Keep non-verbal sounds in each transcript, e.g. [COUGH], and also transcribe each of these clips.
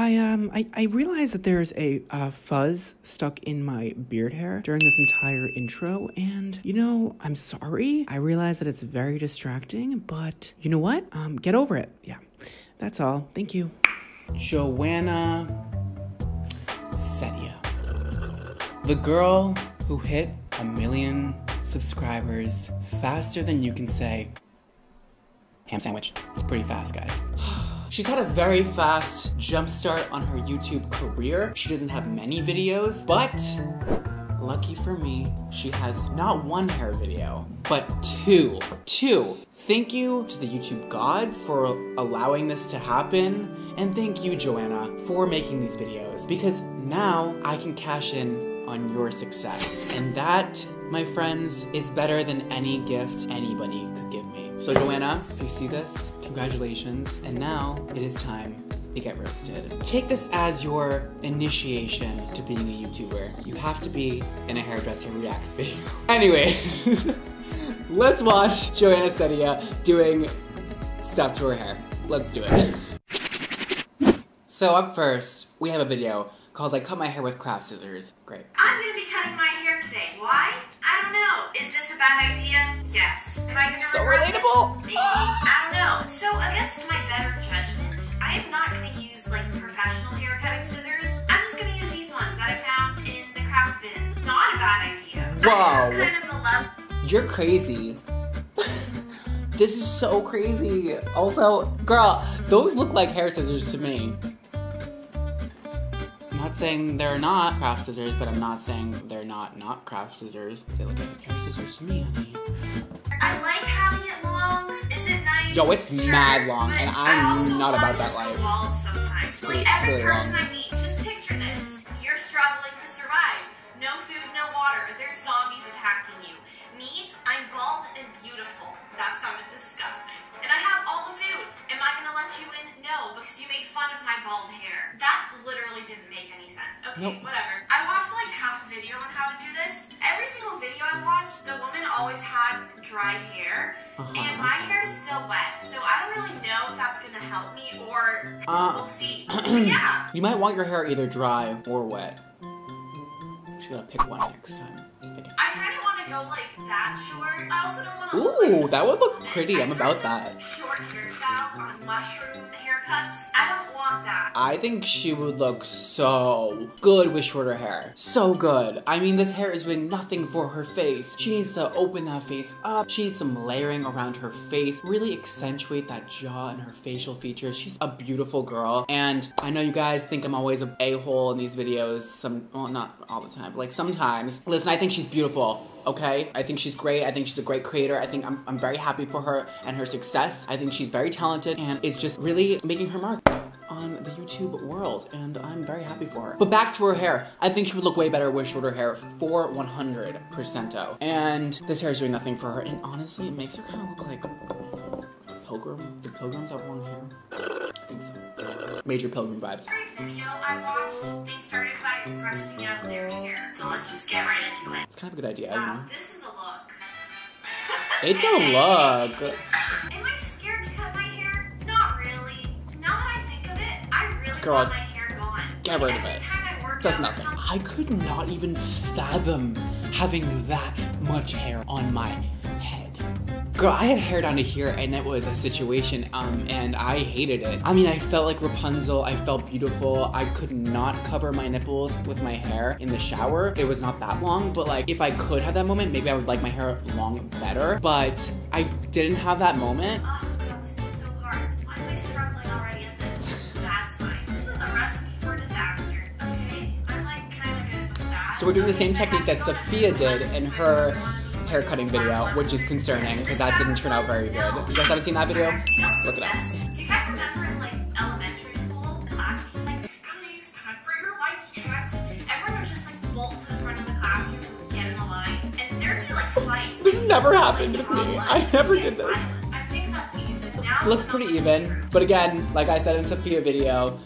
I um I, I realized that there's a uh, fuzz stuck in my beard hair during this entire intro, and you know I'm sorry. I realize that it's very distracting, but you know what? Um, get over it. Yeah, that's all. Thank you. Joana Ceddia, the girl who hit a million subscribers faster than you can say ham sandwich. It's pretty fast, guys. [SIGHS] [SIGHS] [SIGHS] She's had a very fast jumpstart on her YouTube career. She doesn't have many videos, but lucky for me, she has not one hair video, but two. Two. Thank you to the YouTube gods for allowing this to happen, and thank you, Joana, for making these videos, because now I can cash in on your success. And that, my friends, is better than any gift anybody could give me. So Joana, if you see this, congratulations. And now it is time to get roasted. Take this as your initiation to being a YouTuber. You have to be in a hairdresser reacts video. [LAUGHS] Anyway, [LAUGHS] let's watch Joana Ceddia doing stuff to her hair. Let's do it. So up first, we have a video called I Cut My Hair with Craft Scissors. Great. I'm gonna be cutting my hair today. Why? I don't know. Is this a bad idea? Yes. Am I gonna So regret this? relatable. Maybe. I don't know. So against my better judgment, I am not gonna use like professional hair cutting scissors. I'm just gonna use these ones that I found in the craft bin. Not a bad idea. Wow. kind of You're crazy. [LAUGHS] this is so crazy. Also, girl, those look like hair scissors to me. I'm not saying they're not craft scissors, but I'm not saying they're not not craft scissors. They look like hair scissors to me, honey. Yo, it's Sure. mad long, and I'm not about that life. bald sometimes. really- Like every really person long. I meet, just picture this. You're struggling to survive. No food, no water. There's zombies attacking you. Me, I'm bald and beautiful. That sounded disgusting. And I have all the food. Am I gonna let you in? No, because you made fun of my bald hair. That literally didn't make any sense. Okay, Nope. whatever. I watched like half a video on how to do this. Every single video I watched, the woman always had dry hair, Uh-huh. and my hair is still wet. So I don't really know if that's gonna help me or Uh, we'll see. [CLEARS THROAT] Yeah. You might want your hair either dry or wet. You gotta pick one next time. Go like that short. I also don't want to. Ooh, like, that would look pretty. I'm about that. Short hairstyles on mushroom haircuts. I don't want that. I think she would look so good with shorter hair. So good. I mean, this hair is doing nothing for her face. She needs to open that face up. She needs some layering around her face. Really accentuate that jaw and her facial features. She's a beautiful girl. And I know you guys think I'm always a a-hole in these videos. Some, well, not all the time, but like sometimes. Listen, I think she's beautiful okay? I think she's great. I think she's a great creator. I think I'm, I'm very happy for her and her success. I think she's very talented and it's just really making her mark on the YouTube world and I'm very happy for her. But back to her hair. I think she would look way better with shorter hair for 100%. And this hair is doing nothing for her and honestly it makes her kind of look like Pilgrim. Do pilgrims have long hair? I think so. Major pilgrim vibes. Every video I watched, they started by brushing out their hair. So let's just get right into it. It's kind of a good idea, you ah, know? this is a look. It's a look. Am I scared to cut my hair? Not really. Now that I think of it, I really Girl, want my hair gone. get Like, rid of it. Does nothing. I could not even fathom having that much hair on my. Girl, I had hair down to here and it was a situation, um, and I hated it. I mean, I felt like Rapunzel, I felt beautiful. I could not cover my nipples with my hair in the shower. It was not that long, but like, if I could have that moment, maybe I would like my hair long better. But I didn't have that moment. Oh, God, this is so hard. Why am I struggling already at this? That's fine. This is a recipe for disaster. Okay, I'm like kind of good with that. So we're doing the same so technique that Sophia did and in her my hair cutting video, which is concerning because that didn't turn out very good. You guys haven't seen that video? Look it up. Do you guys remember in like elementary school, the class was just like, "Guys, time for your lice checks." Everyone would just like bolt to the front of the classroom and get in the line, and there'd be like fights. This never happened with me. I never did this. violent. I think that's Looks pretty of this is even, but again, like I said in Sophia video,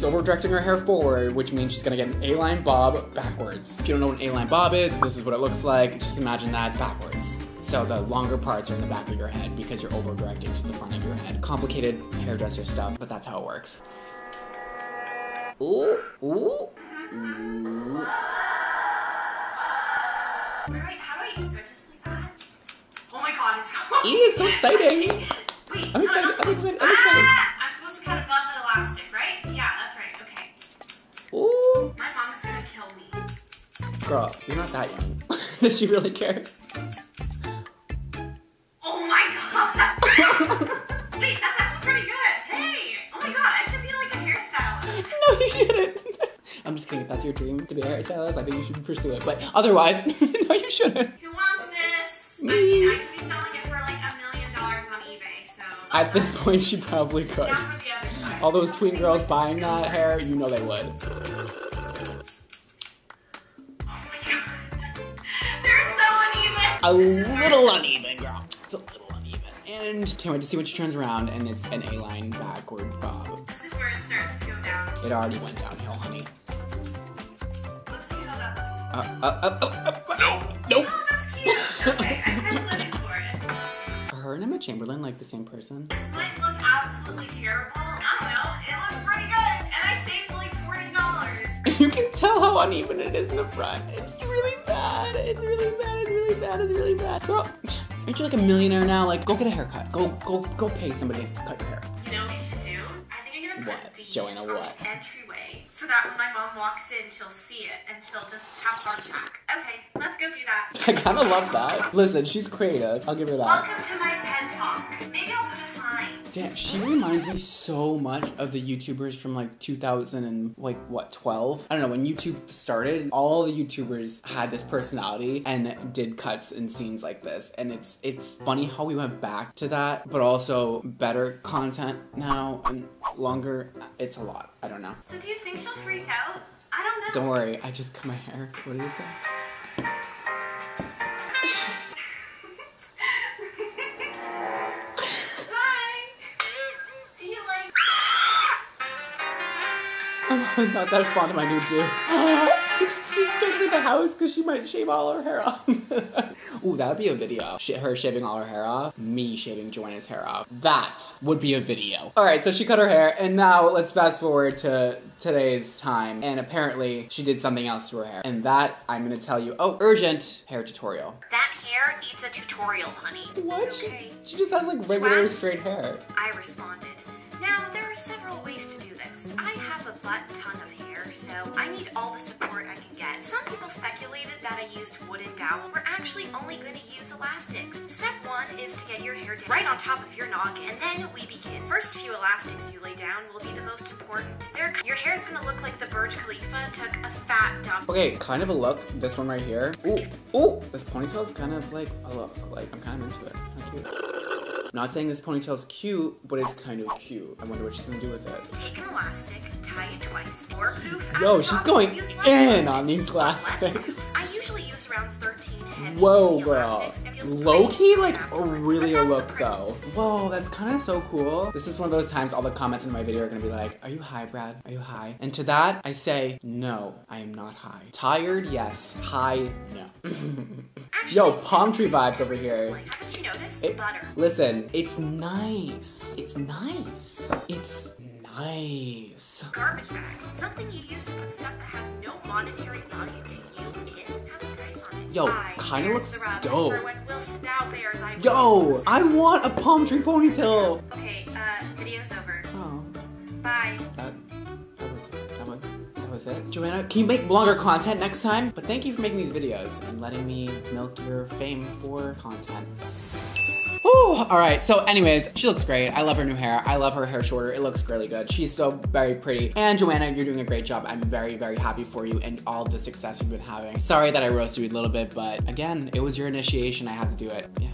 she's over directing her hair forward, which means she's gonna get an A-line bob backwards. If you don't know what an A-line bob is, this is what it looks like. Just imagine that backwards. So the longer parts are in the back of your head because you're over directing to the front of your head. Complicated hairdresser stuff, but that's how it works. Ooh, ooh. Ooh. Where do I, how do I, do I just like that? Oh my god, it's going. [LAUGHS] Eee, it's so exciting. Wait, I'm excited, I'm, excited, I'm excited. Ah! Girl, you're not that young. [LAUGHS] Does she really care? Oh my god! [LAUGHS] Wait, that's actually pretty good. Hey! Oh my god, I should be like a hairstylist. [LAUGHS] No, you shouldn't. I'm just kidding. If that's your dream to be a hairstylist, I think you should pursue it. But otherwise, no, you shouldn't. Who wants this? I mean, I could be selling it for like a million dollars on eBay, so. At this point, she probably could. Now for the other side. All those tween girls buying that hair, you know they would. A This is where- little uneven, girl. It's a little uneven. And can't wait to see when she turns around and it's an A-line backward bob. This is where it starts to go down. It already went downhill, honey. Let's see how that looks. Uh, uh, uh, uh, uh, nope. Nope. Oh, that's cute. Okay, I'm kind of living for it. Her and Emma Chamberlain like the same person? This might look absolutely terrible. I don't know. It looks pretty good. And I saved like $40. [LAUGHS] You can tell how uneven it is in the front. It's really bad. It's really bad. Really bad. It's really bad. Girl, aren't you like a millionaire now? Like, go get a haircut. Go, go, go pay somebody to cut your hair. You know what we should do? I think I'm gonna put What? these Joana, on what? the entryway so that when my mom walks in, she'll see it and she'll just have a heart attack. Okay, let's go do that. [LAUGHS] I kind of love that. Listen, she's creative. I'll give her that. Welcome to my TED Talk. Maybe I'll put a sign. Damn, she reminds me so much of the YouTubers from like 2000 and like what 12. I don't know when YouTube started. All the YouTubers had this personality and did cuts and scenes like this, and it's it's funny how we went back to that, but also better content now and longer. It's a lot. I don't know. So do you think she'll freak out? I don't know. Don't worry, I just cut my hair. What did you say? Hi. [LAUGHS] Do you like? [LAUGHS] I'm not that fond of my new do. [LAUGHS] She's scared leave the house because she might shave all her hair off. Ooh, that would be a video. Sh- her shaving all her hair off, me shaving Joana's hair off. That would be a video. All right, so she cut her hair, and now let's fast forward to today's time. And apparently, she did something else to her hair, and that I'm gonna tell you. Oh, urgent hair tutorial. That hair needs a tutorial, honey. What? Okay. She, she just has like regular Last- straight hair. I responded. Now, there are several ways to do this. I have a butt ton of hair, so I need all the support I can get. Some people speculated that I used wooden dowel. We're actually only going to use elastics. Step one is to get your hair down right on top of your noggin, and then we begin. First few elastics you lay down will be the most important. They're, your hair's going to look like the Burj Khalifa took a fat dump. Okay, kind of a look. This one right here. Ooh, ooh. This ponytail's kind of like a look. Like I'm kind of into it. Kind of cute. Not saying this ponytail's cute, but it's kind of cute. I wonder what she's gonna do with it. Take an elastic, tie it twice, or poof Yo, she's going in on these Less elastics. I usually use around 13 heavy Whoa, girl. Low key, like really a look though. Whoa, that's kind of so cool. This is one of those times all the comments in my video are gonna be like, Are you high, Brad? Are you high? And to that, I say, No, I am not high. Tired, yes. High, no. [LAUGHS] Actually, Yo, palm tree vibes over here. Like, haven't you noticed? It- Butter. Listen, it's nice. It's nice. It's nice. Garbage bags. Something you use to put stuff that has no monetary value to you in has a price on it. Yo, I, kinda looks dope. When whilst thou bears thy Yo. I want a palm tree ponytail. Okay, uh, video's over. Oh, Bye. that, that was that was that was it. Joana, can you make longer content next time? But thank you for making these videos and letting me milk your fame for content. Whew. All right. So, anyways, she looks great. I love her new hair. I love her hair shorter. It looks really good. She's so very pretty. And Joana, you're doing a great job. I'm very, very happy for you and all the success you've been having. Sorry that I roasted you a little bit, but again, it was your initiation. I had to do it. Yeah.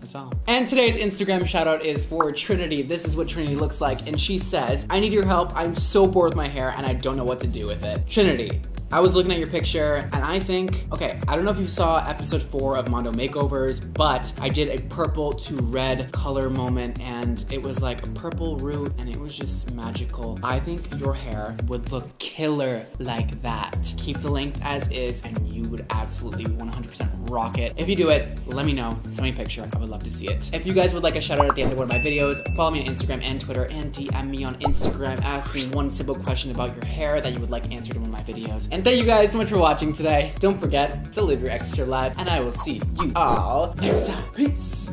That's all. And today's Instagram shout out is for Trinity. This is what Trinity looks like. And she says, I need your help. I'm so bored with my hair and I don't know what to do with it. Trinity, I was looking at your picture and I think, okay, I don't know if you saw episode four of Mondo Makeovers, but I did a purple to red color moment and it was like a purple root and it was just magical. I think your hair would look killer like that. Keep the length as is and you would absolutely 100% rock it. If you do it, let me know. Send me a picture. I would love to see it. If you guys would like a shout out at the end of one of my videos, follow me on Instagram and Twitter and DM me on Instagram asking one simple question about your hair that you would like answered in one of my videos. And thank you guys so much for watching today. Don't forget to live your extra life and I will see you all next time. Peace.